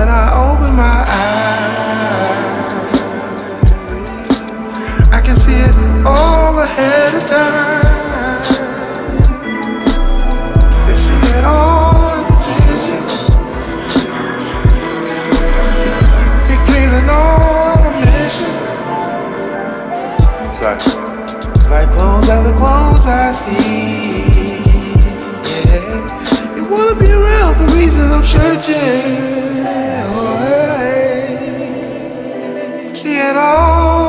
when I open my eyes. I can see it all ahead of time. To see it all vision. On a mission. Sorry. Like clothes are the clothes I see. Yeah. You wanna be around for reasons I'm searching. at all.